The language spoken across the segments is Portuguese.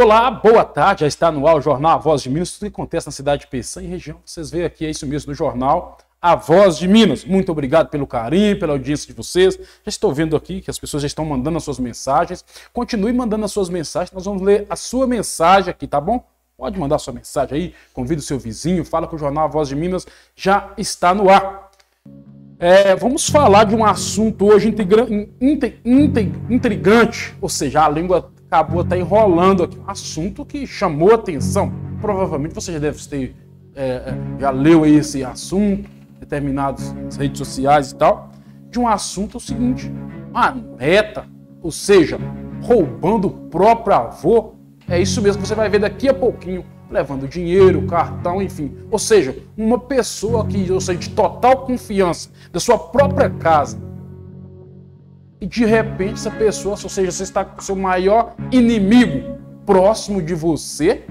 Olá, boa tarde. Já está no ar o jornal A Voz de Minas. Tudo que acontece na cidade de Peçanha e região. Vocês veem aqui, é isso mesmo, no jornal A Voz de Minas. Muito obrigado pelo carinho, pela audiência de vocês. Já estou vendo aqui que as pessoas já estão mandando as suas mensagens. Continue mandando as suas mensagens. Nós vamos ler a sua mensagem aqui, tá bom? Pode mandar sua mensagem aí, convida o seu vizinho, fala que o jornal A Voz de Minas já está no ar. É, vamos falar de um assunto hoje intrigante, ou seja, a língua acabou até enrolando aqui um assunto que chamou atenção. Provavelmente você já deve ter, é, é, já leu esse assunto, determinadas redes sociais e tal, de um assunto o seguinte, uma neta, ou seja, roubando o próprio avô, é isso mesmo que você vai ver daqui a pouquinho, levando dinheiro, cartão, enfim. Ou seja, uma pessoa que, seja, de total confiança da sua própria casa, e de repente essa pessoa, ou seja, você está com o seu maior inimigo próximo de você,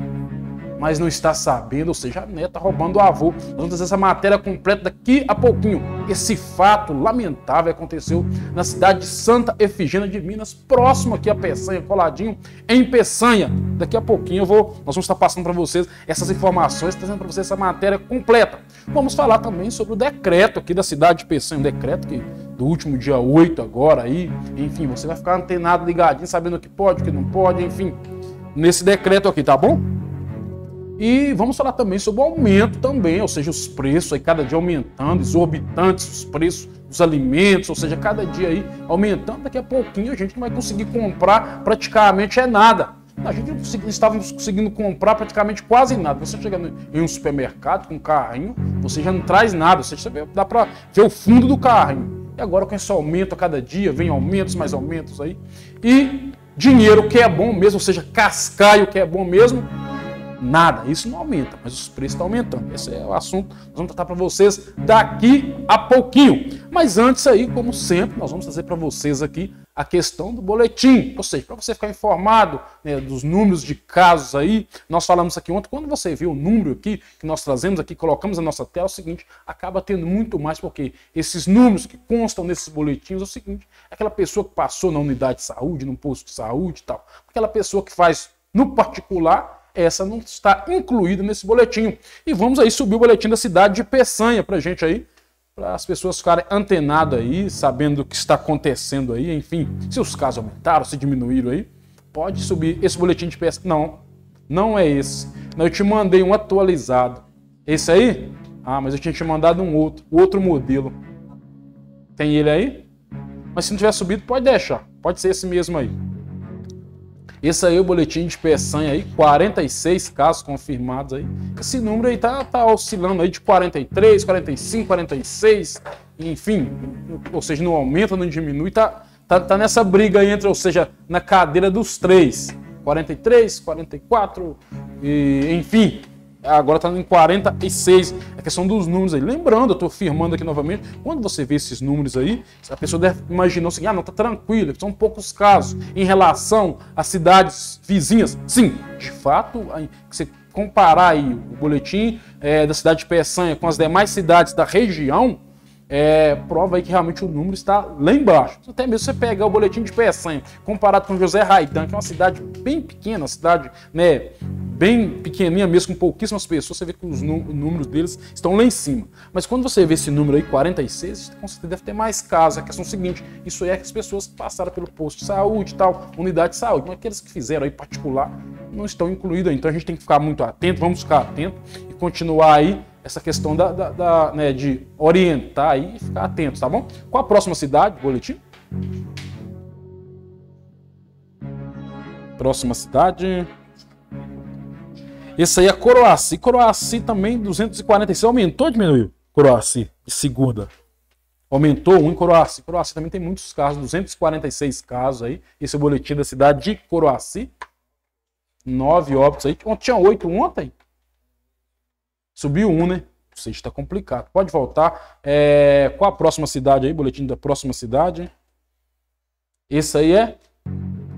mas não está sabendo, ou seja, a neta roubando o avô. Nós vamos fazer essa matéria completa daqui a pouquinho. Esse fato lamentável aconteceu na cidade de Santa Efigênia de Minas, próximo aqui a Peçanha, coladinho em Peçanha. Daqui a pouquinho eu vou, nós vamos estar passando para vocês essas informações, trazendo para vocês essa matéria completa. Vamos falar também sobre o decreto aqui da cidade de Peçanha, um decreto que do último dia 8 agora aí, enfim, você vai ficar antenado, ligadinho, sabendo o que pode, o que não pode, enfim, nesse decreto aqui, tá bom? E vamos falar também sobre o aumento também, ou seja, os preços aí cada dia aumentando, exorbitantes os preços dos alimentos, ou seja, cada dia aí aumentando, daqui a pouquinho a gente não vai conseguir comprar praticamente é nada. A gente não estávamos conseguindo comprar praticamente quase nada. Você chega em um supermercado com um carrinho, você já não traz nada, você dá para ver o fundo do carrinho. E agora com esse aumento a cada dia, vem aumentos, mais aumentos aí. E dinheiro que é bom mesmo, ou seja, cascaio que é bom mesmo, nada. Isso não aumenta, mas os preços estão aumentando. Esse é o assunto que nós vamos tratar para vocês daqui a pouquinho. Mas antes aí, como sempre, nós vamos trazer para vocês aqui a questão do boletim, ou seja, para você ficar informado né, dos números de casos aí, nós falamos aqui ontem, quando você vê o número aqui, que nós trazemos aqui, colocamos na nossa tela, é o seguinte, acaba tendo muito mais, porque esses números que constam nesses boletins é o seguinte, aquela pessoa que passou na unidade de saúde, num posto de saúde e tal, aquela pessoa que faz no particular, essa não está incluída nesse boletim. E vamos aí subir o boletim da cidade de Peçanha para gente aí, para as pessoas ficarem antenadas aí, sabendo o que está acontecendo aí, enfim, se os casos aumentaram, se diminuíram aí, pode subir esse boletim de Peçanha. Não, não é esse. Eu te mandei um atualizado. Esse aí? Ah, mas eu tinha te mandado um outro, outro modelo. Tem ele aí? Mas se não tiver subido, pode deixar. Pode ser esse mesmo aí. Esse aí é o boletim de Peçanha aí, 46 casos confirmados aí. Esse número aí tá, tá oscilando aí de 43, 45, 46, enfim, ou seja, não aumenta, não diminui, tá, tá, tá nessa briga aí entre, ou seja, na cadeira dos três. 43, 44, e, enfim, agora está em 46. A questão dos números aí. Lembrando, eu estou firmando aqui novamente, quando você vê esses números aí, a pessoa deve imaginar seguinte: ah, não, está tranquilo, são poucos casos em relação às cidades vizinhas. Sim, de fato, você comparar aí o boletim é, da cidade de Peçanha com as demais cidades da região, é, prova aí que realmente o número está lá embaixo. Até mesmo você pegar o boletim de Peçanha, comparado com José Raidan, que é uma cidade bem pequena, cidade né, bem pequenininha mesmo, com pouquíssimas pessoas, você vê que os números deles estão lá em cima. Mas quando você vê esse número aí, 46, com certeza deve ter mais casos. A questão é a seguinte, isso é que as pessoas passaram pelo posto de saúde tal, unidade de saúde, mas aqueles que fizeram aí particular não estão incluídos. Então a gente tem que ficar muito atento, vamos ficar atento e continuar aí essa questão da, da, da né, de orientar e ficar atento, tá bom? Qual a próxima cidade, boletim? Próxima cidade. Esse aí é Coroaci. Coroaci também 246. Aumentou ou diminuiu? Coroaci, segunda. Aumentou um em Coroaci. Coroaci também tem muitos casos, 246 casos aí. Esse é o boletim da cidade de Coroaci. Nove óbitos aí. Tinha oito ontem. Subiu um, né? Seja, está complicado. Pode voltar. É... Qual a próxima cidade aí? Boletim da próxima cidade. Esse aí é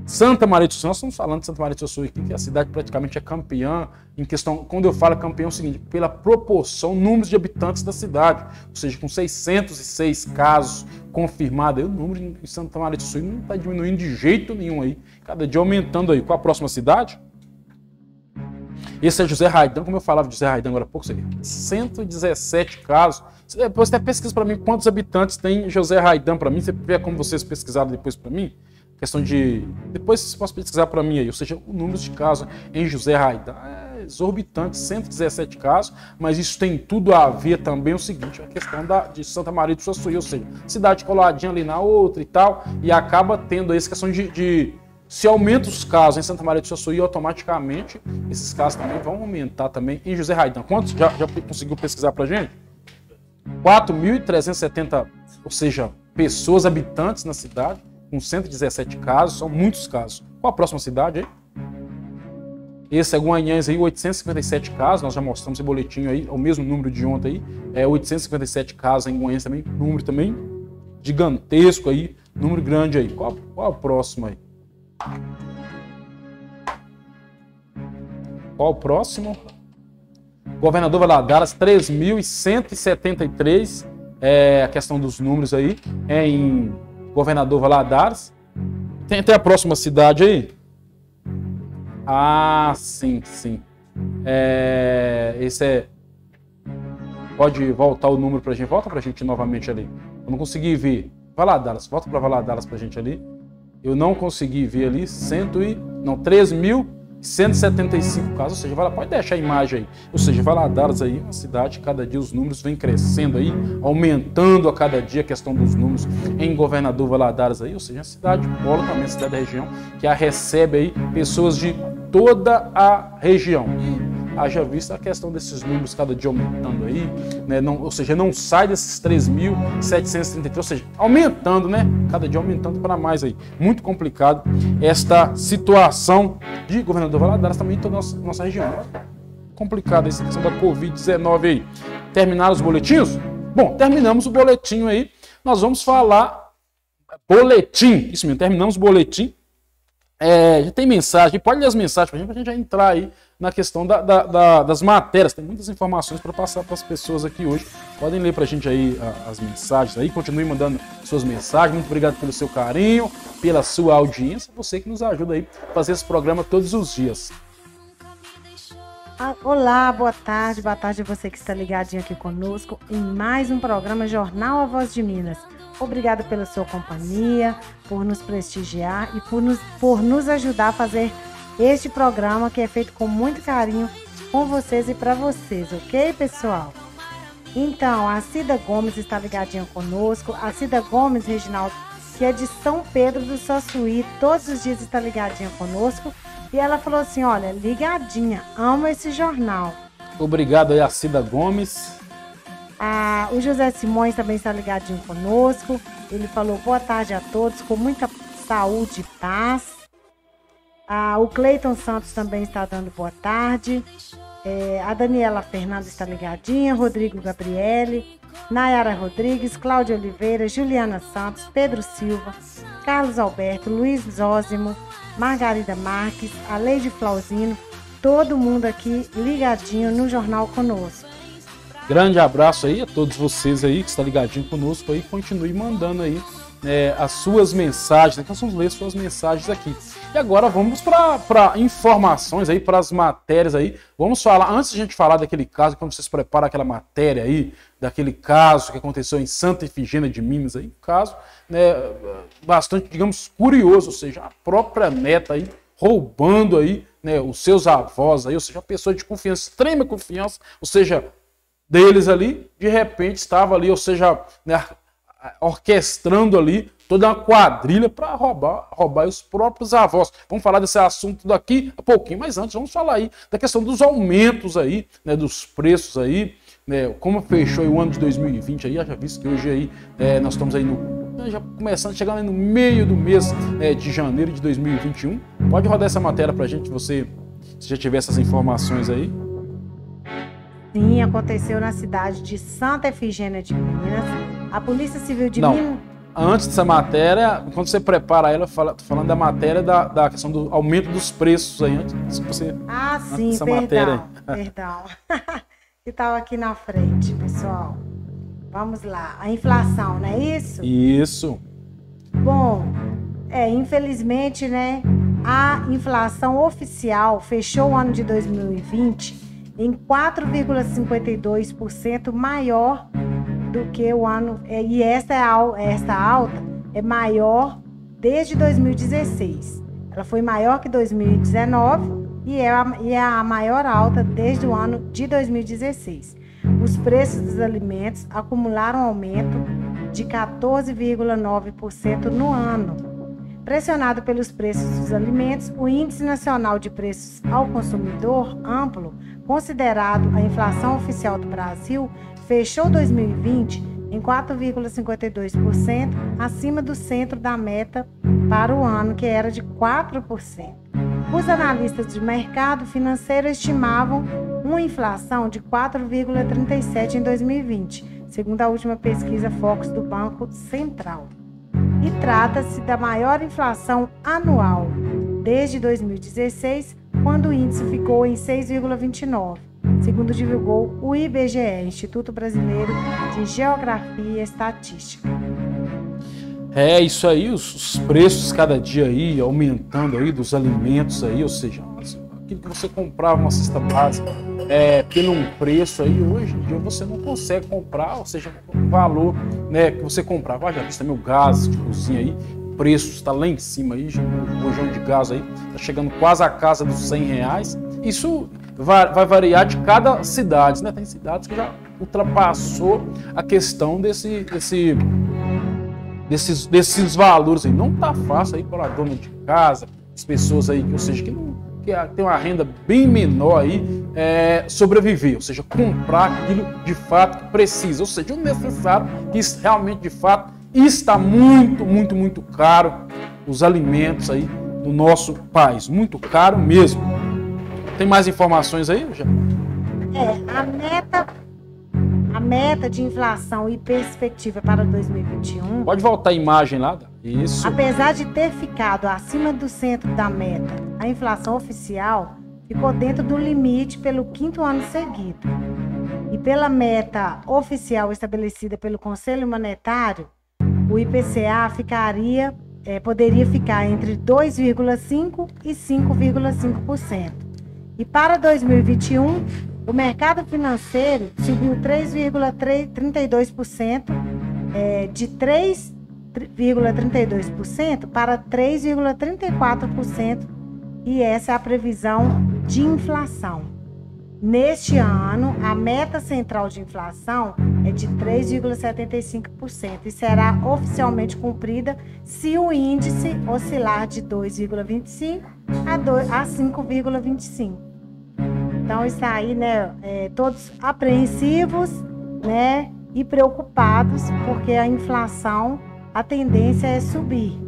Santa Maria de Sul. Nós estamos falando de Santa Maria de Sul aqui, que a cidade praticamente é campeã em questão. Quando eu falo campeã, é o seguinte: pela proporção, números de habitantes da cidade. Ou seja, com 606 casos confirmados, o número em Santa Maria de Sul não está diminuindo de jeito nenhum aí. Cada dia aumentando aí. Qual a próxima cidade? Esse é José Raidan, como eu falava de José Raidan agora há pouco, seria 117 casos. Depois até pesquisa para mim quantos habitantes tem José Raidan para mim. Você vê como vocês pesquisaram depois para mim. Questão de. Depois vocês podem pesquisar para mim aí, ou seja, o número de casos em José Raidan. É exorbitante, 117 casos, mas isso tem tudo a ver também o seguinte, a questão da, de Santa Maria do Suaçuí, ou seja, cidade coladinha ali na outra e tal, e acaba tendo essa questão de, de se aumenta os casos em Santa Maria do Suaçuí, automaticamente esses casos também vão aumentar também em José Raidan. Quantos já, já conseguiu pesquisar para gente? 4.370, ou seja, pessoas, habitantes na cidade, com 117 casos, são muitos casos. Qual a próxima cidade aí? Esse é Guanhães aí, 857 casos, nós já mostramos esse boletim aí, é o mesmo número de ontem aí, é 857 casos em Guanhães também, número também gigantesco aí, número grande aí. Qual, qual o próximo aí? Qual o próximo? Governador Valadares, 3.173, é a questão dos números aí, é em Governador Valadares. Tem até a próxima cidade aí? Ah, sim, sim. É, esse é. Pode voltar o número pra gente. Volta pra gente novamente ali. Eu não consegui ver. Valadares, volta pra Valadares pra gente ali. Eu não consegui ver ali. Cento e. Não, 3.175 casos. Ou seja, vai lá, pode deixar a imagem aí. Ou seja, Valadares aí, uma cidade, cada dia os números vêm crescendo aí, aumentando a cada dia a questão dos números em Governador Valadares aí. Ou seja, a cidade bola também, a cidade da região, que a recebe aí pessoas de toda a região. E haja vista a questão desses números cada dia aumentando aí, né? não, ou seja, não sai desses 3.733, ou seja, aumentando, né? Cada dia aumentando para mais aí. Muito complicado esta situação de governador Valadares também em toda a nossa, nossa região. Complicada essa questão da Covid-19 aí. Terminaram os boletins? Bom, terminamos o boletim aí. Nós vamos falar boletim, isso mesmo, terminamos o boletim é, já tem mensagem, pode ler as mensagens para a gente já entrar aí na questão da, da, da, das matérias. Tem muitas informações para passar para as pessoas aqui hoje. Podem ler para a gente aí as mensagens aí, continue mandando suas mensagens. Muito obrigado pelo seu carinho, pela sua audiência. Você que nos ajuda aí a fazer esse programa todos os dias. Ah, olá, boa tarde, boa tarde a você que está ligadinho aqui conosco em mais um programa Jornal A Voz de Minas. Obrigada pela sua companhia, por nos prestigiar e por nos, por nos ajudar a fazer este programa que é feito com muito carinho com vocês e para vocês, ok, pessoal? Então, a Cida Gomes está ligadinha conosco. A Cida Gomes, Reginaldo, que é de São Pedro do Sassuí, todos os dias está ligadinha conosco. E ela falou assim: olha, ligadinha, amo esse jornal. Obrigado aí, a Cida Gomes. Ah, o José Simões também está ligadinho conosco. Ele falou boa tarde a todos, com muita saúde e paz. Ah, o Cleiton Santos também está dando boa tarde. É, a Daniela Fernandes está ligadinha. Rodrigo Gabriele. Nayara Rodrigues, Cláudia Oliveira, Juliana Santos, Pedro Silva, Carlos Alberto, Luiz Zózimo, Margarida Marques, a Leide Flauzino, todo mundo aqui ligadinho no Jornal Conosco. Grande abraço aí a todos vocês aí que estão ligadinho conosco aí. Continue mandando aí é, as suas mensagens. Né? Nós vamos ler suas mensagens aqui. E agora vamos para informações aí, para as matérias aí. Vamos falar, antes de a gente falar daquele caso, quando vocês preparam aquela matéria aí, daquele caso que aconteceu em Santa Efigênia de Minas aí, um caso né, bastante, digamos, curioso, ou seja, a própria neta aí roubando aí né, os seus avós aí, ou seja, uma pessoa de confiança, extrema confiança, ou seja, deles ali, de repente estava ali, ou seja, né, orquestrando ali toda uma quadrilha para roubar, roubar os próprios avós. Vamos falar desse assunto daqui a pouquinho, mas antes vamos falar aí da questão dos aumentos aí, né, dos preços aí, né, como fechou o ano de 2020 aí, já visto que hoje aí é, nós estamos aí no já começando, chegando no meio do mês é, de janeiro de 2021. Pode rodar essa matéria para a gente, você, se já tiver essas informações aí. Sim, aconteceu na cidade de Santa Efigênia de Minas. A Polícia Civil de Não. Minas. Antes dessa matéria, quando você prepara ela, fala, tô falando da matéria da, da questão do aumento dos preços aí, antes você. Ah, sim, perdão. Matéria. Perdão. que estava aqui na frente, pessoal. Vamos lá. A inflação, não é isso? Isso. Bom, é, infelizmente, né? a inflação oficial fechou o ano de 2020 em 4,52% maior do que o ano. É, e esta, é, esta alta é maior desde 2016. Ela foi maior que 2019 e é, a, e é a maior alta desde o ano de 2016. Os preços dos alimentos acumularam aumento de 14,9% no ano. Pressionado pelos preços dos alimentos, o Índice Nacional de Preços ao Consumidor Amplo, considerado a inflação oficial do Brasil, fechou 2020 em 4,52%, acima do centro da meta para o ano, que era de 4%. Os analistas de mercado financeiro estimavam uma inflação de 4,37% em 2020, segundo a última pesquisa Focus do Banco Central. E trata-se da maior inflação anual desde 2016, quando o índice ficou em 6,29 segundo divulgou o IBGE, Instituto Brasileiro de Geografia e Estatística. É isso aí, os, os, preços cada dia aí aumentando aí dos alimentos aí, ou seja, aquilo que você comprava uma cesta básica é, pelo um preço aí, hoje em dia você não consegue comprar, ou seja, o valor né, que você comprava, ah, já vista meu gás de cozinha aí, preço está lá em cima aí, o bojão de gás aí, está chegando quase a casa dos 100 reais. Isso vai, vai variar de cada cidade, né? Tem cidades que já ultrapassou a questão desse, desse, desses, desses valores aí. Não tá fácil aí para dona de casa, as pessoas aí, ou seja, que não que tem uma renda bem menor aí, é, sobreviver, ou seja, comprar aquilo de fato que precisa, ou seja, o necessário, que realmente de fato está muito, muito, muito caro os alimentos aí no nosso país, muito caro mesmo. Tem mais informações aí, já? É, a meta a meta de inflação e perspectiva para 2021. Pode voltar a imagem lá. Isso. Apesar de ter ficado acima do centro da meta, a inflação oficial ficou dentro do limite pelo quinto ano seguido. E pela meta oficial estabelecida pelo Conselho Monetário, o IPCA ficaria, é, poderia ficar entre 2,5% e 5,5%. E para 2021, o mercado financeiro subiu 3,32%, é, de 3,32% para 3,34%, e essa é a previsão de inflação. Neste ano, a meta central de inflação é de 3,75% e será oficialmente cumprida se o índice oscilar de 2,25% a 5,25%. Então está aí, né, é, todos apreensivos, né, e preocupados, porque a inflação, a tendência é subir.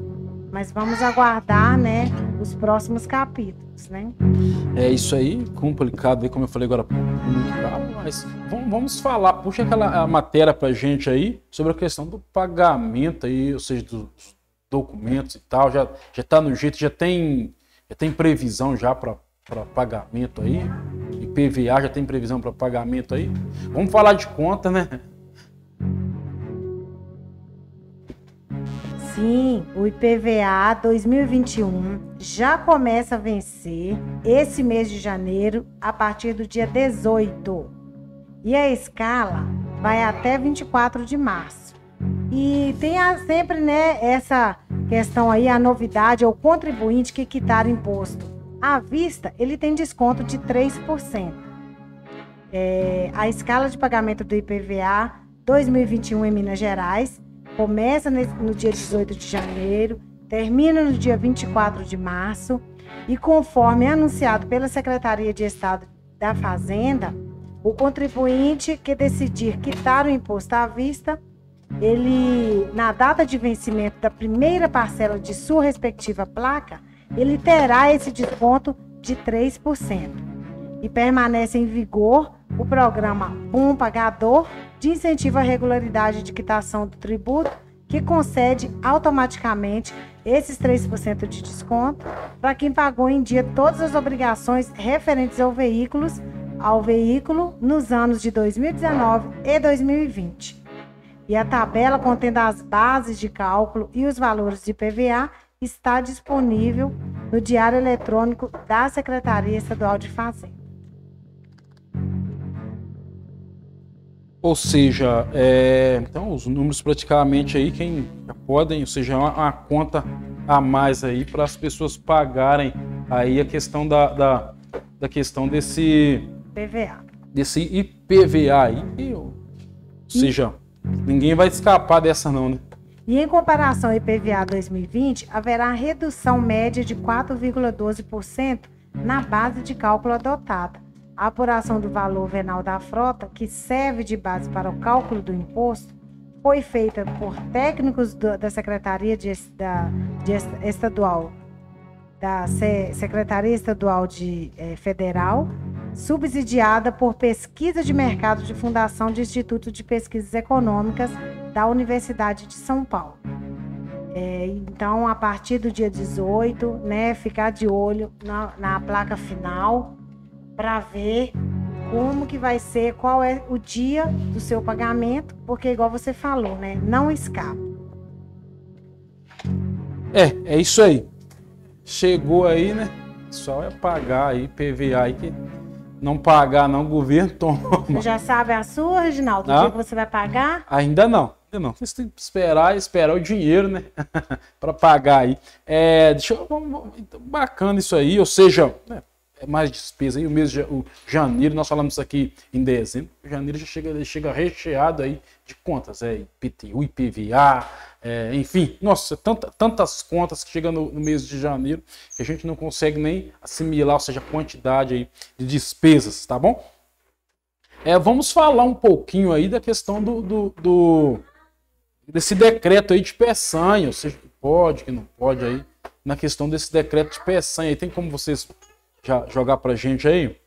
Mas vamos aguardar, né, os próximos capítulos, né? É isso aí, complicado, como eu falei agora, mas vamos falar, puxa aquela matéria pra gente aí sobre a questão do pagamento aí, ou seja, dos documentos e tal, já já tá no jeito, já tem já tem previsão já para para pagamento aí. IPVA já tem previsão para pagamento aí. Vamos falar de conta, né? Sim, o IPVA 2021 já começa a vencer esse mês de janeiro a partir do dia 18. E a escala vai até 24 de março. E tem sempre né, essa questão aí, a novidade, é o contribuinte que quitar imposto à vista, ele tem desconto de 3%. É, a escala de pagamento do IPVA 2021 em Minas Gerais começa no dia 18 de janeiro, termina no dia 24 de março e conforme anunciado pela Secretaria de Estado da Fazenda, o contribuinte que decidir quitar o imposto à vista, ele na data de vencimento da primeira parcela de sua respectiva placa, ele terá esse desconto de 3%. E permanece em vigor o programa Um Pagador de incentivo à regularidade de quitação do tributo, que concede automaticamente esses 3% de desconto para quem pagou em dia todas as obrigações referentes ao ao veículo nos anos de 2019 e 2020. E a tabela contendo as bases de cálculo e os valores de PVA está disponível no Diário Eletrônico da Secretaria Estadual de Fazenda. Ou seja, é, então os números praticamente aí quem podem, ou seja, é uma, uma conta a mais aí para as pessoas pagarem aí a questão da, da, da questão desse PVA. Desse IPVA aí, ou seja, ninguém vai escapar dessa não, né? E em comparação ao IPVA 2020, haverá redução média de 4,12% na base de cálculo adotada a apuração do valor venal da frota, que serve de base para o cálculo do imposto, foi feita por técnicos do, da Secretaria de, da, de Estadual, da Secretaria Estadual de eh, Federal, subsidiada por pesquisa de mercado de Fundação de Instituto de Pesquisas Econômicas da Universidade de São Paulo. É, então, a partir do dia 18, né, ficar de olho na, na placa final para ver como que vai ser, qual é o dia do seu pagamento, porque igual você falou, né? Não escapa. É, é isso aí. Chegou aí, né? Só é pagar aí PVA aí que não pagar não, o governo toma. Você já sabe a sua, Reginaldo, ah? dia que você vai pagar? Ainda não. Ainda não. Você tem que esperar, esperar o dinheiro, né? para pagar aí. É, deixa eu, bacana isso aí, ou seja, né? É mais despesa. aí o mês de o janeiro, nós falamos aqui em dezembro, janeiro já chega, chega recheado aí de contas, é IPTU, IPVA, é, enfim, nossa, tanta, tantas contas que chegam no, no, mês de janeiro que a gente não consegue nem assimilar, ou seja, a quantidade aí de despesas, tá bom? É, vamos falar um pouquinho aí da questão do, do, do desse decreto aí de peçanha, ou seja, que pode, que não pode aí, na questão desse decreto de peçanha aí, tem como vocês já jogar para gente aí?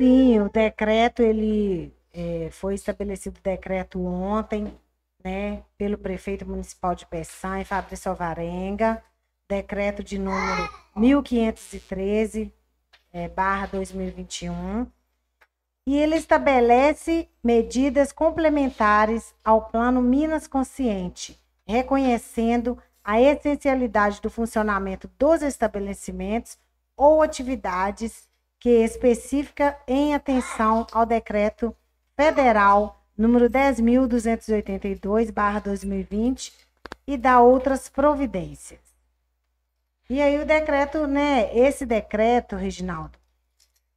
Sim, o decreto ele é, foi estabelecido decreto ontem, né, pelo prefeito municipal de Peçanha, Fabrício Alvarenga, decreto de número 1513 é, barra 2021 e ele estabelece medidas complementares ao plano Minas Consciente, reconhecendo a essencialidade do funcionamento dos estabelecimentos ou atividades que especifica em atenção ao decreto federal número 10.282/2020 e da outras providências. E aí o decreto, né? Esse decreto, Reginaldo,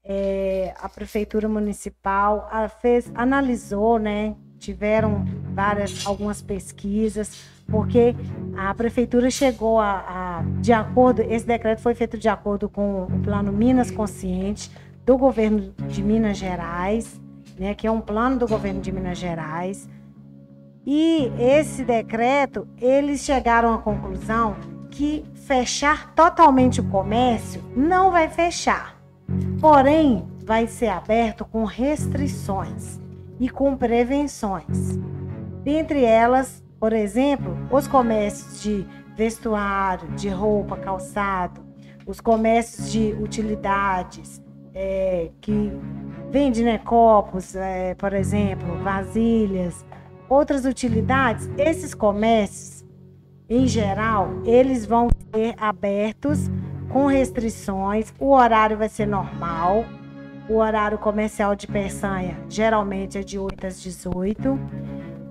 é, a prefeitura municipal a, fez, analisou, né? Tiveram várias, algumas pesquisas, porque a prefeitura chegou a, a, de acordo, esse decreto foi feito de acordo com o plano Minas Consciente do governo de Minas Gerais, né, que é um plano do governo de Minas Gerais. E esse decreto, eles chegaram à conclusão que fechar totalmente o comércio não vai fechar. Porém, vai ser aberto com restrições e com prevenções. Dentre elas, por exemplo, os comércios de vestuário, de roupa, calçado, os comércios de utilidades, é, que vendem né, copos, é, por exemplo, vasilhas, outras utilidades, esses comércios, em geral, eles vão ser abertos com restrições, o horário vai ser normal, o horário comercial de Peçanha geralmente é de 8 às 18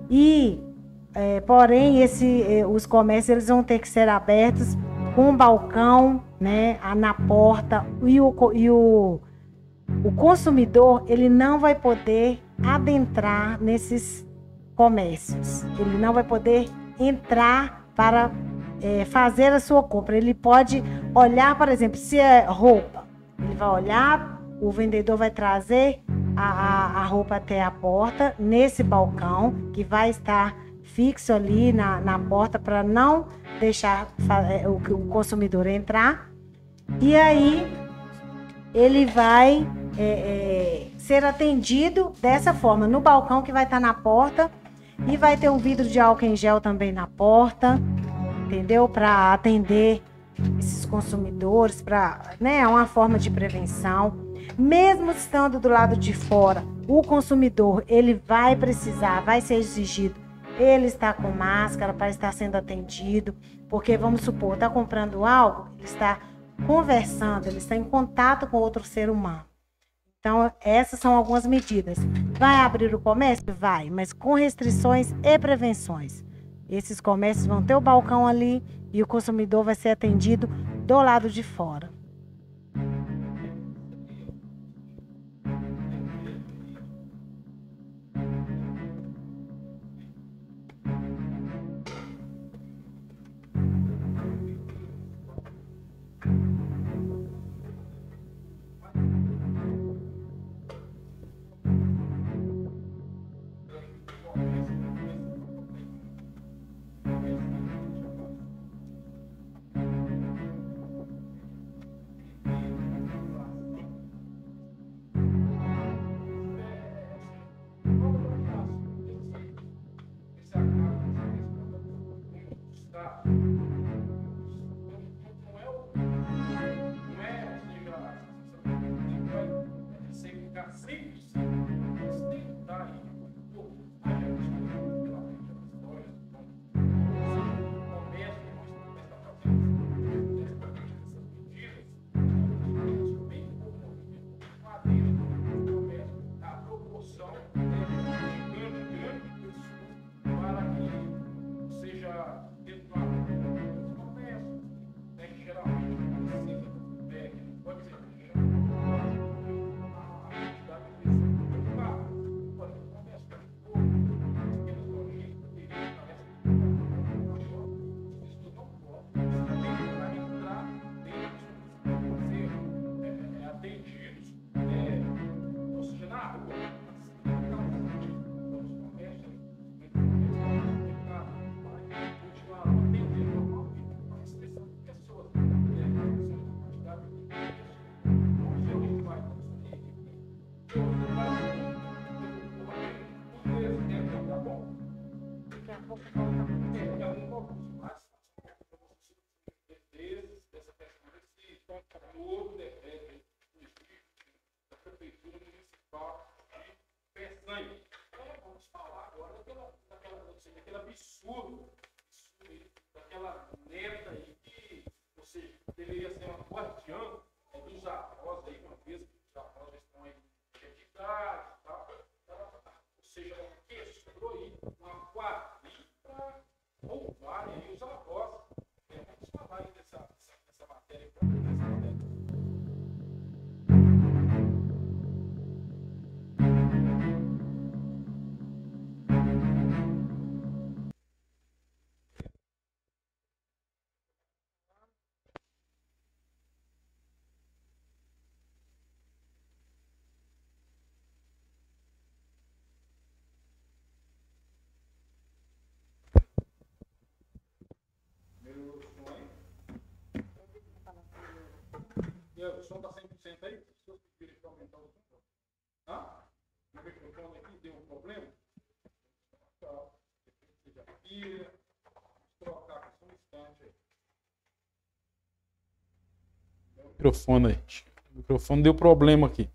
e é, porém, esse, é, os comércios eles vão ter que ser abertos com um balcão né, na porta e, o, e o, o consumidor ele não vai poder adentrar nesses comércios. Ele não vai poder entrar para é, fazer a sua compra. Ele pode olhar, por exemplo, se é roupa, ele vai olhar, o vendedor vai trazer a, a, a roupa até a porta nesse balcão que vai estar fixo ali na, na porta para não deixar é, o, o consumidor entrar. E aí ele vai é, é, ser atendido dessa forma, no balcão que vai estar tá na porta. E vai ter um vidro de álcool em gel também na porta, entendeu? Para atender esses consumidores, para, né, é uma forma de prevenção. Mesmo estando do lado de fora, o consumidor ele vai precisar, vai ser exigido ele está com máscara para estar sendo atendido, porque vamos supor, está comprando algo, ele está conversando, ele está em contato com outro ser humano. Então, essas são algumas medidas. Vai abrir o comércio? Vai, mas com restrições e prevenções. Esses comércios vão ter o balcão ali e o consumidor vai ser atendido do lado de fora. суду o som está 100% aí? Para aumentar o som. Hã? O microfone aqui deu um problema? Seja pilha. Vamos trocar aqui só um instante aí. Microfone aí. O microfone deu problema aqui.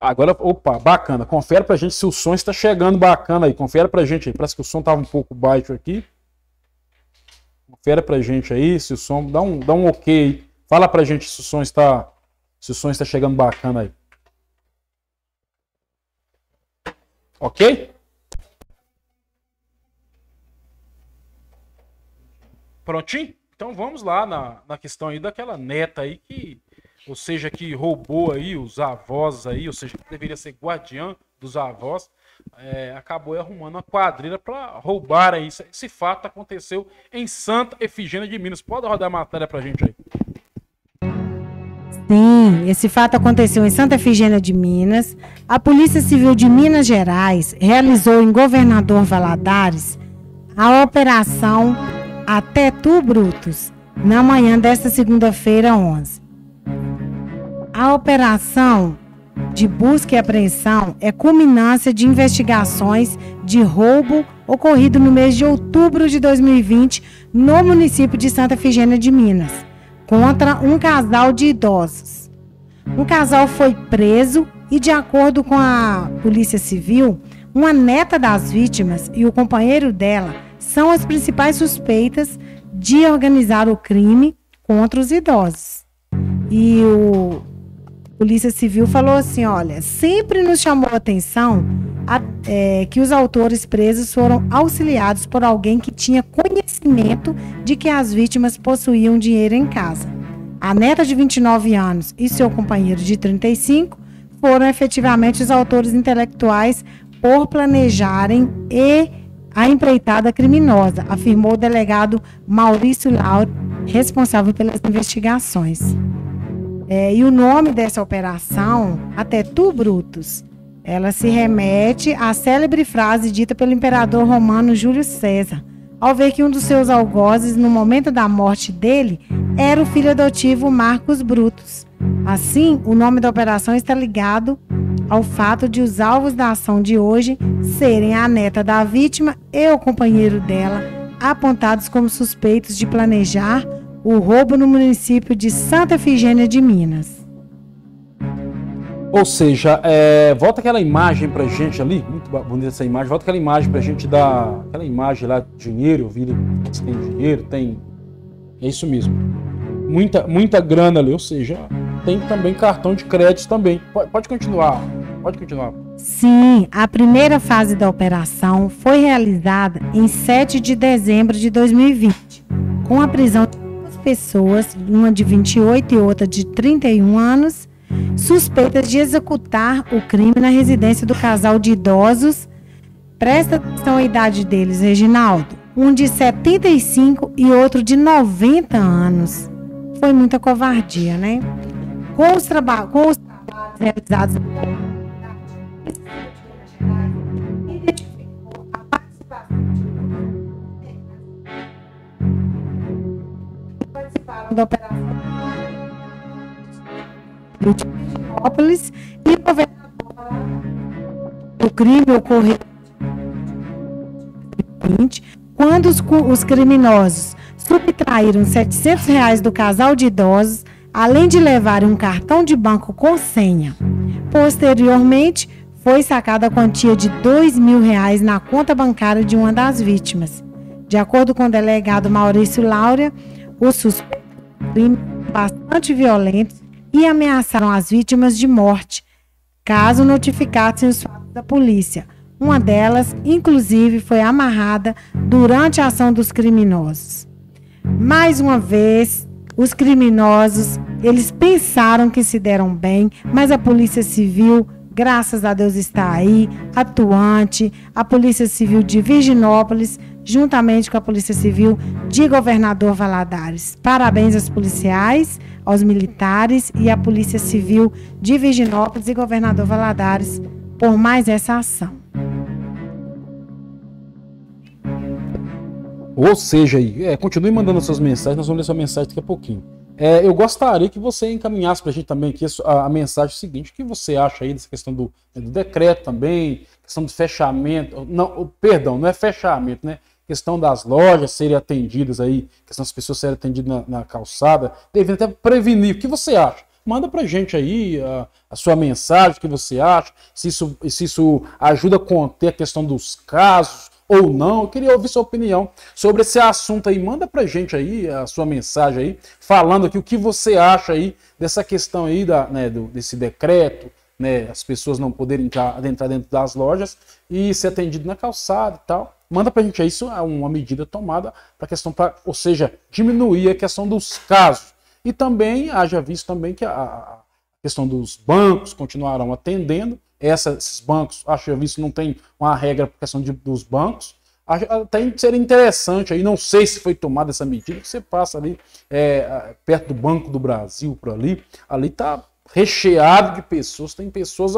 Agora, opa, bacana. Confere pra gente se o som está chegando bacana aí. Confere pra gente aí. Parece que o som tava um pouco baixo aqui. Confere pra gente aí se o som. Dá um, dá um ok aí. Fala pra gente se o som está. Se o som está chegando bacana aí. Ok? Prontinho? Então vamos lá na, na questão aí daquela neta aí que ou seja, que roubou aí os avós aí, ou seja, que deveria ser guardiã dos avós, é, acabou arrumando uma quadrilha para roubar aí. Esse fato aconteceu em Santa Efigênia de Minas. Pode rodar a matéria para a gente aí. Sim, esse fato aconteceu em Santa Efigênia de Minas. A Polícia Civil de Minas Gerais realizou em Governador Valadares a operação Até Tu Brutos, na manhã desta segunda-feira, 11. A operação de busca e apreensão é culminância de investigações de roubo ocorrido no mês de outubro de 2020 no município de Santa Efigênia de Minas, contra um casal de idosos. Um casal foi preso e, de acordo com a Polícia Civil, uma neta das vítimas e o companheiro dela são as principais suspeitas de organizar o crime contra os idosos. E o Polícia Civil falou assim: olha, sempre nos chamou a atenção é, que os autores presos foram auxiliados por alguém que tinha conhecimento de que as vítimas possuíam dinheiro em casa. A neta de 29 anos e seu companheiro de 35 foram efetivamente os autores intelectuais por planejarem e a empreitada criminosa, afirmou o delegado Maurício Lauro, responsável pelas investigações. É, e o nome dessa operação, até tu, Brutus, ela se remete à célebre frase dita pelo imperador romano Júlio César, ao ver que um dos seus algozes, no momento da morte dele, era o filho adotivo Marcos Brutus. Assim, o nome da operação está ligado ao fato de os alvos da ação de hoje serem a neta da vítima e o companheiro dela, apontados como suspeitos de planejar o roubo no município de Santa Efigênia de Minas. Ou seja, é, volta aquela imagem pra gente ali, muito bonita essa imagem, volta aquela imagem pra gente dar, aquela imagem lá, dinheiro, vira, tem dinheiro, tem, é isso mesmo. Muita, muita grana ali, ou seja, tem também cartão de crédito também. Pode, pode continuar, pode continuar. Sim, a primeira fase da operação foi realizada em 7 de dezembro de 2020, com a prisão de pessoas, uma de 28 e outra de 31 anos, suspeitas de executar o crime na residência do casal de idosos. Presta atenção à idade deles, Reginaldo. Um de 75 e outro de 90 anos. Foi muita covardia, né? Com os, traba com os trabalhos realizados da operação de Pirinópolis e o governador o crime ocorreu quando os, os criminosos subtraíram 700 reais do casal de idosos, além de levarem um cartão de banco com senha. Posteriormente, foi sacada a quantia de dois mil reais na conta bancária de uma das vítimas. De acordo com o delegado Maurício Laura, os suspeitos crime bastante violentos e ameaçaram as vítimas de morte, caso notificassem os fatos da polícia. Uma delas, inclusive, foi amarrada durante a ação dos criminosos. Mais uma vez, os criminosos, eles pensaram que se deram bem, mas a Polícia Civil, graças a Deus, está aí, atuante. A Polícia Civil de Virginópolis juntamente com a Polícia Civil de Governador Valadares. Parabéns aos policiais, aos militares e à Polícia Civil de Virginópolis e Governador Valadares por mais essa ação. Ou seja, é, continue mandando suas mensagens, nós vamos ler sua mensagem daqui a pouquinho. É, eu gostaria que você encaminhasse para a gente também aqui a, a, mensagem seguinte: o que você acha aí dessa questão do, do decreto também, questão do fechamento, não, perdão, não é fechamento, né? Questão das lojas serem atendidas aí, questão das pessoas serem atendidas na, na calçada, devendo até prevenir. O que você acha? Manda pra gente aí a, a, sua mensagem, o que você acha, se isso, se isso ajuda a conter a questão dos casos ou não. Eu queria ouvir sua opinião sobre esse assunto aí. Manda pra gente aí a sua mensagem aí, falando aqui o que você acha aí dessa questão aí da, né, do, desse decreto, né, as pessoas não poderem entrar, entrar dentro das lojas e ser atendido na calçada e tal. Manda para a gente, isso é uma medida tomada para questão, pra, ou seja, diminuir a questão dos casos. E também haja visto também que a, questão dos bancos continuarão atendendo. Essa, esses bancos, haja visto, não tem uma regra para a questão de, dos bancos. Até seria interessante aí, não sei se foi tomada essa medida, você passa ali é, perto do Banco do Brasil, por ali, ali está recheado de pessoas, tem pessoas,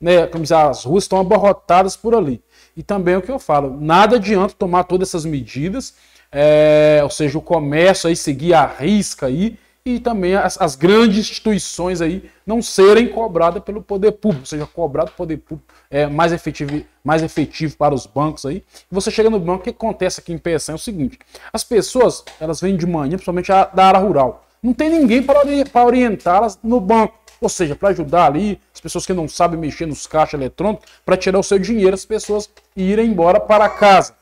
né, as ruas estão abarrotadas por ali. E também é o que eu falo, nada adianta tomar todas essas medidas, é, ou seja, o comércio aí seguir a risca aí e também as, as, grandes instituições aí não serem cobradas pelo poder público, ou seja, cobrado pelo poder público é mais efetivo, mais efetivo para os bancos aí. Você chega no banco, o que acontece aqui em PSA é o seguinte: as pessoas elas vêm de manhã, principalmente da área rural, não tem ninguém para orientá-las no banco. Ou seja, para ajudar ali as pessoas que não sabem mexer nos caixas eletrônicos, para tirar o seu dinheiro, as pessoas irem embora para casa.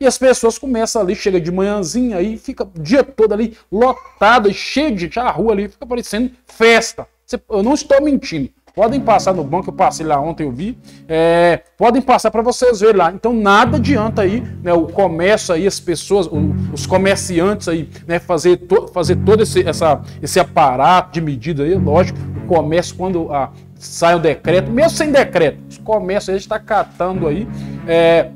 E as pessoas começam ali, chega de manhãzinha aí, fica o dia todo ali lotado, cheio de gente, a rua ali fica parecendo festa. Eu não estou mentindo. Podem passar no banco, eu passei lá ontem, eu vi. É, podem passar para vocês verem lá. Então nada adianta aí, né, o comércio aí, as pessoas, o, os comerciantes aí, né, fazer, to, fazer todo esse, essa, esse aparato de medida aí, lógico, o comércio quando ah, sai o decreto, mesmo sem decreto, os comércios aí está catando aí, é,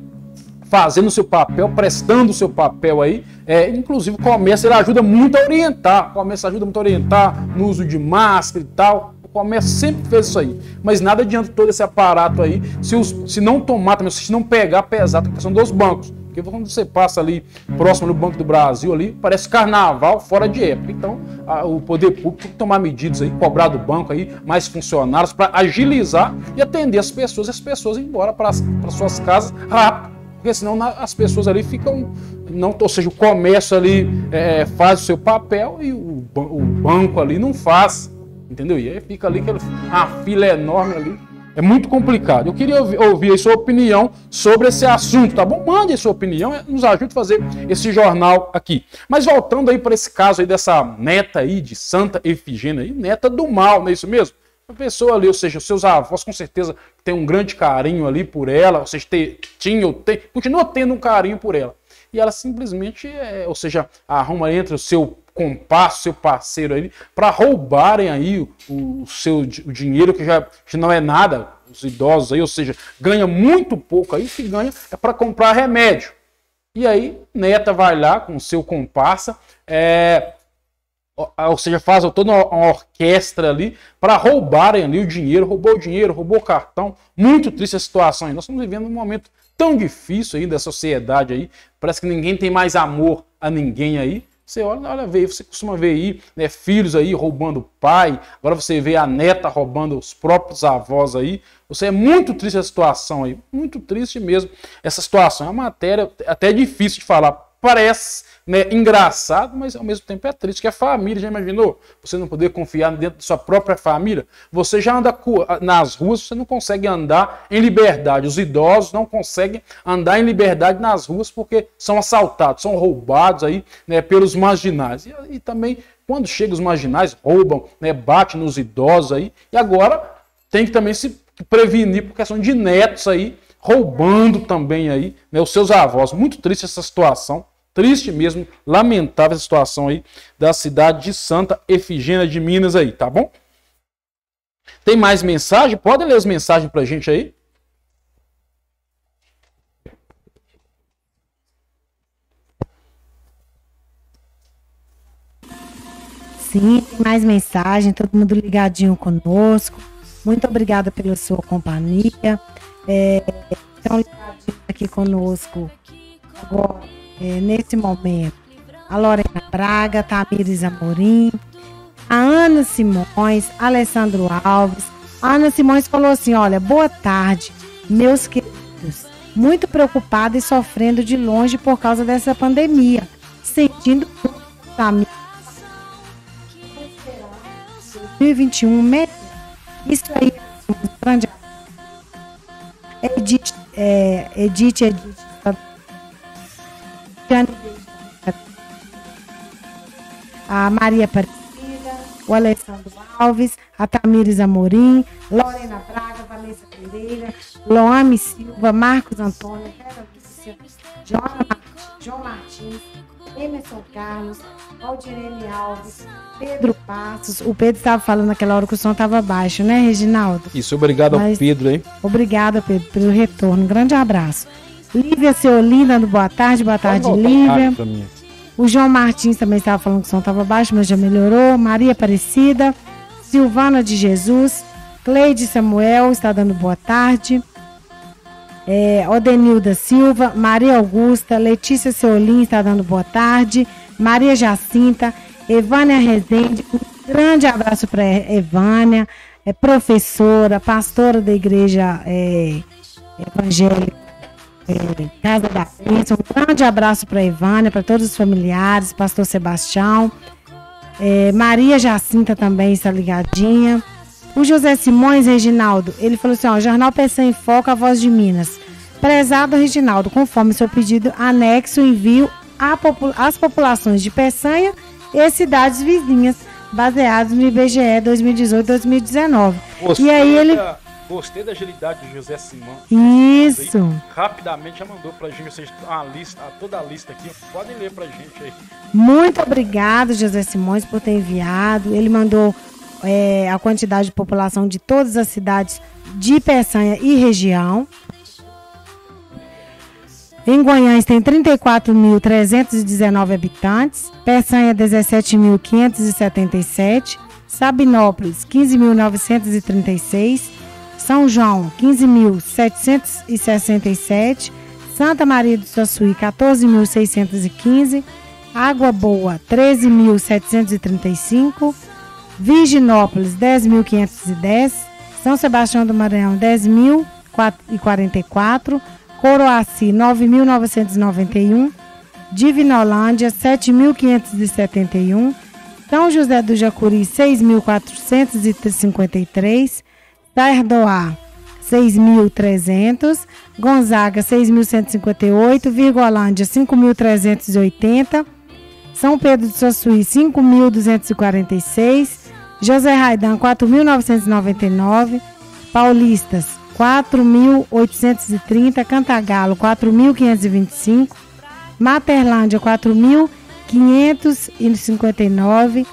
fazendo o seu papel, prestando o seu papel aí. É, inclusive o comércio ele ajuda muito a orientar, o comércio ajuda muito a orientar no uso de máscara e tal. Comércio sempre fez isso aí. Mas nada adianta todo esse aparato aí se, os, se não tomar também, se não pegar pesado a questão dos bancos. Porque quando você passa ali próximo do Banco do Brasil ali, parece carnaval fora de época. Então, a, o poder público tem que tomar medidas aí, cobrar do banco aí mais funcionários para agilizar e atender as pessoas as pessoas ir embora para suas casas rápido. Porque senão as pessoas ali ficam, não, ou seja, o comércio ali é, faz o seu papel e o, o banco ali não faz. Entendeu? E aí fica ali aquela uma fila enorme ali. É muito complicado. Eu queria ouvir, ouvir a sua opinião sobre esse assunto, tá bom? Mande a sua opinião, é, nos ajude a fazer esse jornal aqui. Mas voltando aí para esse caso aí dessa neta aí de Santa Efigênia aí, neta do mal, não é isso mesmo? A pessoa ali, ou seja, seus avós com certeza têm um grande carinho ali por ela, ou seja, tinha ou tem, continua tendo um carinho por ela. E ela simplesmente, é, ou seja, arruma entre o seu compasso, seu parceiro aí, para roubarem aí o, o seu o dinheiro que já, que não é nada, os idosos aí, ou seja, ganha muito pouco aí, que ganha é para comprar remédio. E aí, neta vai lá com o seu comparsa, é, ou seja, faz toda uma orquestra ali para roubarem ali o dinheiro, roubou o dinheiro, roubou o cartão. Muito triste a situação aí. Nós estamos vivendo um momento tão difícil aí da sociedade aí. Parece que ninguém tem mais amor a ninguém aí. Você olha, olha, vê, você costuma ver aí, né, filhos aí roubando o pai, agora você vê a neta roubando os próprios avós aí. Você é muito triste a situação aí, muito triste mesmo essa situação. É uma matéria até difícil de falar. Parece né, engraçado, mas ao mesmo tempo é triste, que a família, já imaginou? Você não poder confiar dentro da sua própria família? Você já anda nas ruas, você não consegue andar em liberdade. Os idosos não conseguem andar em liberdade nas ruas porque são assaltados, são roubados aí né, pelos marginais. E, e também, quando chegam os marginais, roubam, né, batem nos idosos aí. E agora tem que também se prevenir por questão de netos aí, roubando também aí né, os seus avós. Muito triste essa situação. Triste mesmo, lamentável a situação aí da cidade de Santa Efigênia de Minas aí, tá bom? Tem mais mensagem? Pode ler as mensagens pra gente aí? Sim, mais mensagem, todo mundo ligadinho conosco. Muito obrigada pela sua companhia. É, estão ligadinhos aqui conosco agora é, nesse momento. A Lorena Braga, Tamires Amorim, a Ana Simões, Alessandro Alves. A Ana Simões falou assim: Olha, boa tarde, meus queridos. Muito preocupada e sofrendo de longe por causa dessa pandemia. Sentindo muito 2021 melhor. Isso aí é um grande. Edith, é, Edith, Edith a Maria Aparecida, o Alessandro Alves, a Tamires Amorim, Lorena Braga, Vanessa Pereira, Loame Silva, Marcos Antônio, Vera Lúcia, João Martins, Emerson Carlos, Aldirene Alves, Pedro Passos. O Pedro estava falando naquela hora que o som estava baixo, né, Reginaldo? Isso, obrigado Mas, ao Pedro aí. Obrigada, Pedro, pelo retorno. Um grande abraço. Lívia Seolinda, boa tarde, boa tarde, Lívia. O João Martins também estava falando que o som estava baixo, mas já melhorou. Maria Aparecida, Silvana de Jesus, Cleide Samuel está dando boa tarde. É, Odenilda Silva, Maria Augusta, Letícia Seolim está dando boa tarde. Maria Jacinta, Evânia Rezende, um grande abraço para Evânia, é professora, pastora da igreja é, evangélica é, Casa da Bênção. Um grande abraço para Evânia, para todos os familiares, pastor Sebastião. É, Maria Jacinta também está ligadinha. O José Simões Reginaldo, ele falou assim: ó, Jornal PC em Foco, a voz de Minas. Prezado Reginaldo, conforme seu pedido, anexo envio às populações de Peçanha e cidades vizinhas, baseados no IBGE 2018-2019. E aí ele. Gostei da agilidade do José Simão. Isso. Aí, rapidamente já mandou pra gente, vocês a lista, toda a lista aqui. Podem ler pra gente aí. Muito obrigado, José Simões, por ter enviado. Ele mandou é, a quantidade de população de todas as cidades de Peçanha e região. Em Goiás tem 34.319 habitantes, Peçanha 17.577, Sabinópolis 15.936, são João, 15.767. Santa Maria do Suaçuí, 14.615. Água Boa, 13.735. Virginópolis, 10.510. São Sebastião do Maranhão, 10.044. Coroaci, 9.991. Divinolândia, 7.571. São José do Jacuri, 6.453. Tardoá, 6.300. Gonzaga, 6.158. Virgolândia, 5.380. São Pedro de Sossuí, 5.246. José Raidan, 4.999. Paulistas, 4.830. Cantagalo, 4.525. Materlândia, 4.559.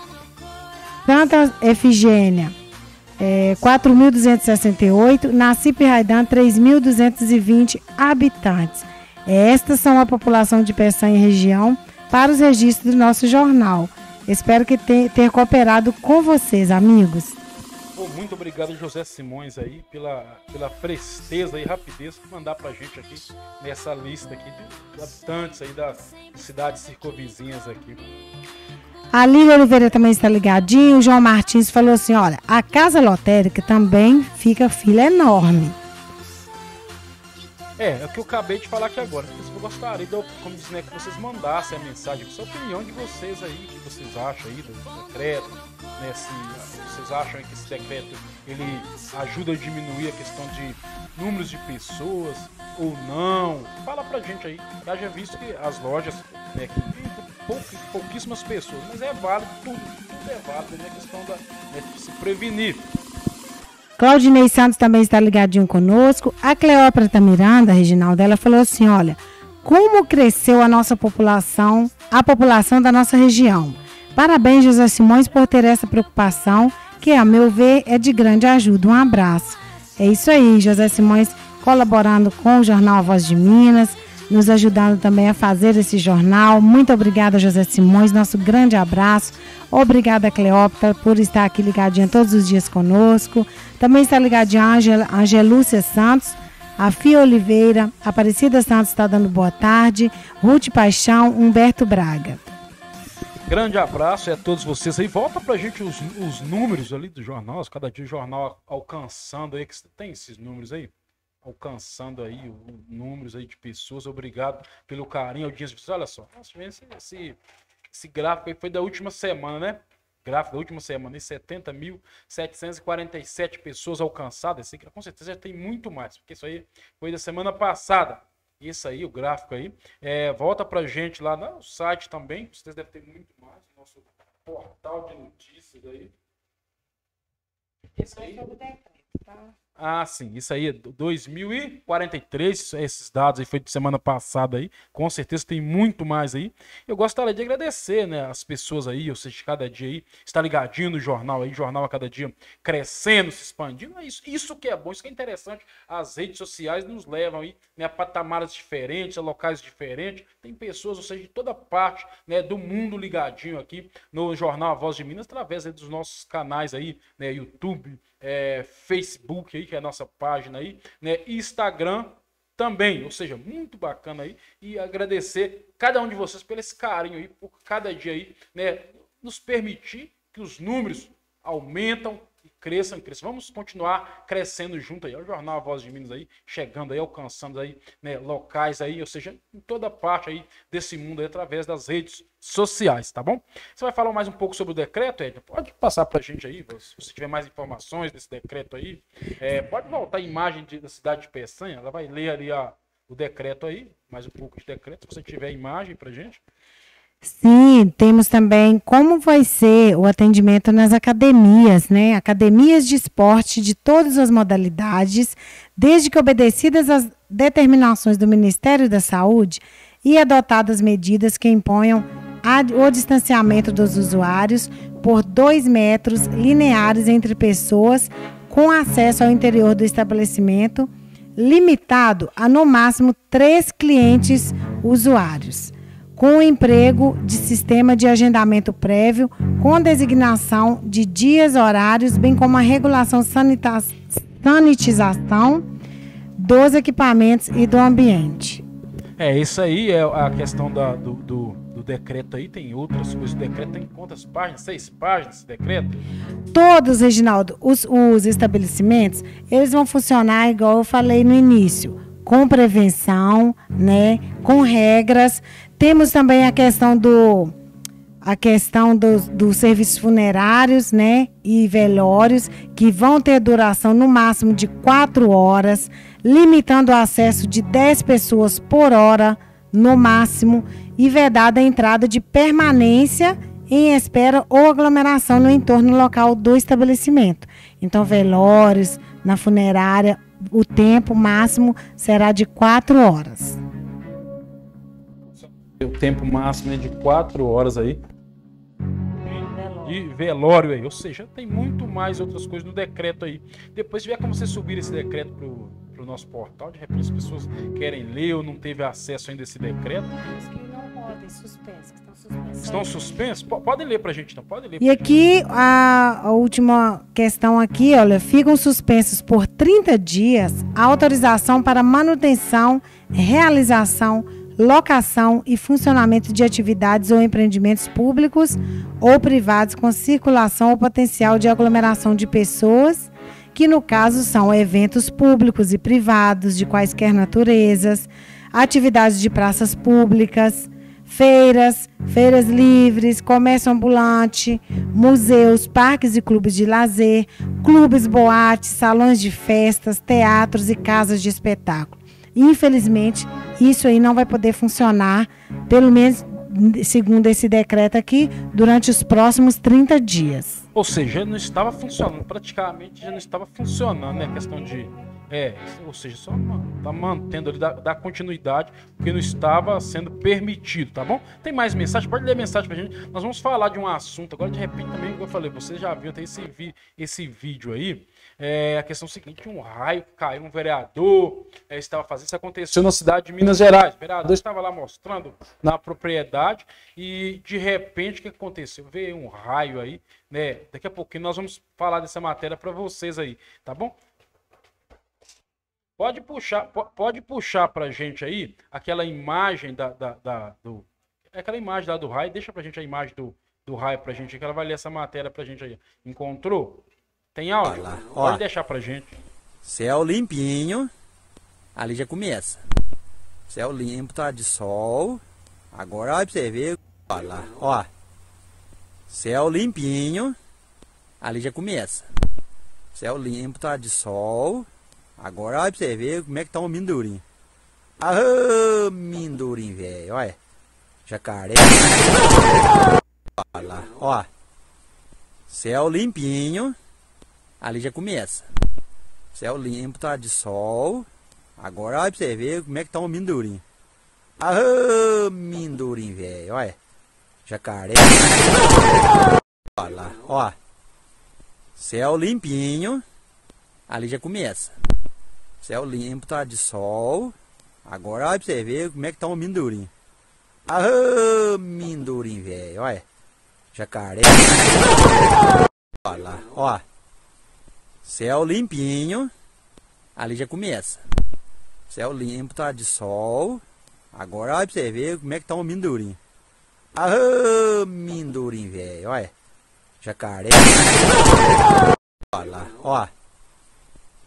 Santa Efigênia, é, 4.268, Nacipe Raidan, 3.220 habitantes. Estas são a população de Peçanha e região para os registros do nosso jornal. Espero que ter, ter cooperado com vocês, amigos. Muito obrigado, José Simões, aí, pela, pela presteza e rapidez de mandar pra gente aqui nessa lista aqui de habitantes aí das cidades circunvizinhas aqui. A Lília Oliveira também está ligadinho. O João Martins falou assim: olha, a casa lotérica também fica fila enorme. É, é o que eu acabei de falar aqui agora. Eu gostaria, de, como diz, né, que vocês mandassem a mensagem, a opinião de vocês aí, o que vocês acham aí do decreto, né, se vocês acham que esse decreto ele ajuda a diminuir a questão de números de pessoas ou não. Fala pra gente aí. Já visto que as lojas, né, que pouquíssimas pessoas, mas é válido, tudo, tudo é válido? A questão da, né, de se prevenir. Claudinei Santos também está ligadinho conosco. A Cleópatra Miranda, Reginaldo, ela falou assim: olha, como cresceu a nossa população, a população da nossa região. Parabéns, José Simões, por ter essa preocupação, que, a meu ver, é de grande ajuda. Um abraço. É isso aí, José Simões colaborando com o Jornal Voz de Minas nos ajudando também a fazer esse jornal. Muito obrigada, José Simões. Nosso grande abraço. Obrigada, Cleópatra, por estar aqui ligadinha todos os dias conosco. Também está ligadinha a Angelúcia Santos, a Fia Oliveira, Aparecida Santos está dando boa tarde, Ruth Paixão, Humberto Braga. Grande abraço a todos vocês aí. Volta pra gente os, os números ali do jornal, cada dia o jornal alcançando aí, que tem esses números aí alcançando aí o, números aí de pessoas. Obrigado pelo carinho, audiência. Olha só, esse, esse, esse gráfico aí foi da última semana, né? Gráfico da última semana, 70.747 pessoas alcançadas. Esse, com certeza já tem muito mais, porque isso aí foi da semana passada. Isso aí, o gráfico aí. É, volta pra gente lá no site também. Vocês devem ter muito mais. Nosso portal de notícias aí. Isso aí. Tá? Ah, sim, isso aí é 2043, esses dados aí foi de semana passada aí, com certeza tem muito mais aí. Eu gostaria de agradecer, né, as pessoas aí, ou seja, cada dia aí, está ligadinho no jornal aí, jornal a cada dia crescendo, se expandindo, é isso, isso que é bom, isso que é interessante, as redes sociais nos levam aí, né, a patamares diferentes, a locais diferentes, tem pessoas, ou seja, de toda parte, né, do mundo ligadinho aqui no jornal A Voz de Minas, através aí, dos nossos canais aí, né, YouTube, é, Facebook aí, que é a nossa página aí, né? Instagram também, ou seja, muito bacana aí. E agradecer cada um de vocês pelo esse carinho aí, por cada dia aí, né? nos permitir que os números aumentam cresçam, cresçam. Vamos continuar crescendo junto aí. O Jornal Voz de Minas aí, chegando aí, alcançando aí, né, locais aí, ou seja, em toda parte aí desse mundo aí, através das redes sociais, tá bom? Você vai falar mais um pouco sobre o decreto, Edna? Pode passar pra gente aí, se você tiver mais informações desse decreto aí. É, pode voltar a imagem de, da cidade de Peçanha, ela vai ler ali a, o decreto aí, mais um pouco de decreto, se você tiver a imagem pra gente. Sim, temos também como vai ser o atendimento nas academias, né? Academias de esporte de todas as modalidades, desde que obedecidas as determinações do Ministério da Saúde e adotadas medidas que imponham o distanciamento dos usuários por dois metros lineares entre pessoas com acesso ao interior do estabelecimento, limitado a no máximo três clientes usuários com o emprego de sistema de agendamento prévio, com designação de dias, horários, bem como a regulação sanitização dos equipamentos e do ambiente. É, isso aí é a questão da, do, do, do, decreto aí, tem outras coisas. O decreto tem quantas páginas? Seis páginas esse decreto? Todos, Reginaldo, os, os estabelecimentos, eles vão funcionar igual eu falei no início, com prevenção, né, com regras, temos também a questão do a questão dos, serviços funerários, né, e velórios, que vão ter duração no máximo de quatro horas, limitando o acesso de 10 pessoas por hora no máximo e vedada a entrada de permanência em espera ou aglomeração no entorno local do estabelecimento. Então, velórios, na funerária, o tempo máximo será de quatro horas o tempo máximo é de quatro horas aí de velório aí. Ou seja, tem muito mais outras coisas no decreto aí. Depois tiver como você subir esse decreto pro, pro nosso portal, de repente as pessoas querem ler ou não teve acesso ainda a esse decreto. Estão suspensos? Podem ler para a gente, então. Pode ler. E aqui, a, a, última questão aqui, olha, ficam suspensos por 30 dias a autorização para manutenção, realização, locação e funcionamento de atividades ou empreendimentos públicos ou privados com circulação ou potencial de aglomeração de pessoas, que no caso são eventos públicos e privados de quaisquer naturezas, atividades de praças públicas, feiras, feiras livres, comércio ambulante, museus, parques e clubes de lazer, clubes, boates, salões de festas, teatros e casas de espetáculo. Infelizmente, isso aí não vai poder funcionar, pelo menos segundo esse decreto aqui, durante os próximos 30 dias. Ou seja, não estava funcionando, praticamente já não estava funcionando, né? A questão de. É, ou seja, só tá mantendo ali, da, continuidade, porque não estava sendo permitido, tá bom? Tem mais mensagem? Pode ler mensagem pra gente. Nós vamos falar de um assunto agora, de repente também, como eu falei, você já viu, tem esse, esse vídeo aí é, a questão é seguinte: um raio caiu, um vereador é, estava fazendo. Isso aconteceu na cidade de Minas Gerais. O vereador estava lá mostrando na propriedade e de repente o que aconteceu? Veio um raio aí, né? Daqui a pouquinho nós vamos falar dessa matéria para vocês aí, tá bom? Pode puxar, pode puxar pra gente aí aquela imagem da, da, da do. Aquela imagem lá do raio, deixa pra gente a imagem do, do raio pra gente, que ela vai ler essa matéria pra gente aí. Encontrou? Tem áudio? Lá. Pode Ó, deixar pra gente. Céu limpinho. Ali já começa. Céu limpo, tá de sol. Agora olha pra você ver. Olha lá, ó. Céu limpinho. Ali já começa. Céu limpo, tá de sol. Agora olha pra você ver como é que tá o mindurim. Ah, mindurim, velho. Olha. Jacaré. Olha lá, ó. Céu limpinho. Ali já começa. Céu limpo, tá de sol. Agora olha pra você ver como é que tá o mindurim. Ah, mindurim, velho. Olha. Jacaré. Olha lá, ó. Céu limpinho. Ali já começa. Céu limpo, tá de sol. Agora olha pra você ver como é que tá o mindurim. Ah, mindurim, velho. Olha. Jacaré. Olha lá, ó. Céu limpinho. Ali já começa. Céu limpo, tá de sol. Agora olha pra você ver como é que tá o mindurim. Ah, mindurim, velho, olha. Jacaré. Olha lá, ó.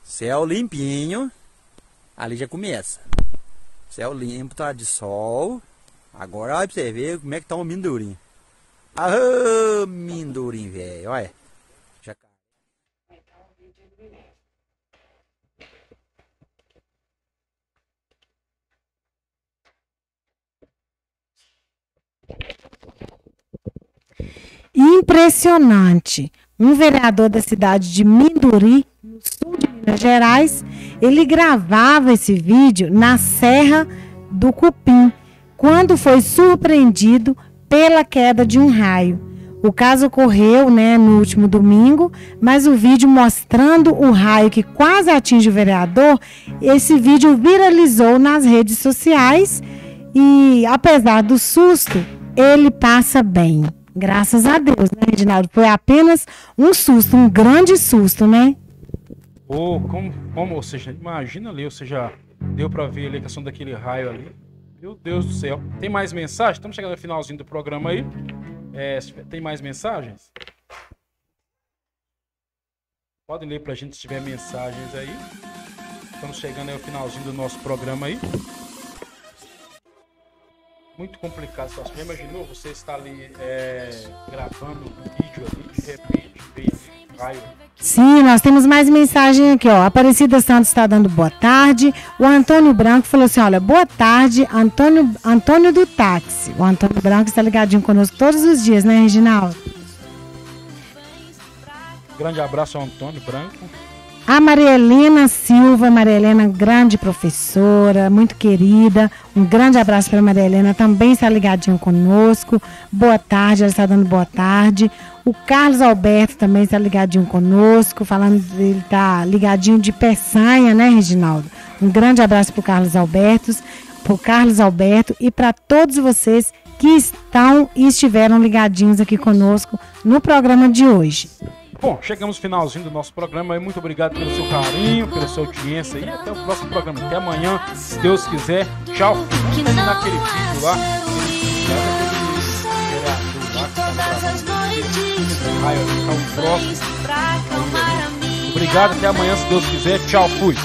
Céu limpinho. Ali já começa. Céu limpo, tá de sol. Agora olha pra você ver como é que tá o mindurim. Ah, mindurim, velho, olha. Impressionante. Um vereador da cidade de Minduri, no sul de Minas Gerais, ele gravava esse vídeo na Serra do Cupim, quando foi surpreendido pela queda de um raio. O caso ocorreu né, no último domingo, mas o vídeo mostrando o raio que quase atinge o vereador, esse vídeo viralizou nas redes sociais e, apesar do susto, ele passa bem. Graças a Deus, né, Reginaldo? Foi apenas um susto, um grande susto, né? Ou como, como, ou seja, imagina ali, ou seja, deu para ver a questão daquele raio ali. Meu Deus do céu. Tem mais mensagem? Estamos chegando no finalzinho do programa aí. É, tem mais mensagens? Podem ler pra gente se tiver mensagens aí. Estamos chegando ao finalzinho do nosso programa aí. Muito complicado Você Já imaginou você está ali é, gravando um vídeo ali, de repente veio raio Sim, nós temos mais mensagem aqui, ó. Aparecida Santos está dando boa tarde. O Antônio Branco falou assim: olha, boa tarde, Antônio, Antônio do Táxi. O Antônio Branco está ligadinho conosco todos os dias, né, Reginaldo? Grande abraço ao Antônio Branco. A Maria Helena Silva, Maria Helena, grande professora, muito querida. Um grande abraço para Maria Helena, também está ligadinho conosco. Boa tarde, ela está dando boa tarde. O Carlos Alberto também está ligadinho conosco, falando ele está ligadinho de Peçanha, né, Reginaldo? Um grande abraço para o Carlos Alberto, para o Carlos Alberto e para todos vocês que estão e estiveram ligadinhos aqui conosco no programa de hoje. Bom, chegamos no finalzinho do nosso programa. Muito obrigado pelo seu carinho, pela sua audiência e até o próximo programa. Até amanhã, se Deus quiser. Tchau. Vamos naquele vídeo lá. Obrigado, até amanhã, se Deus quiser. Tchau, fui.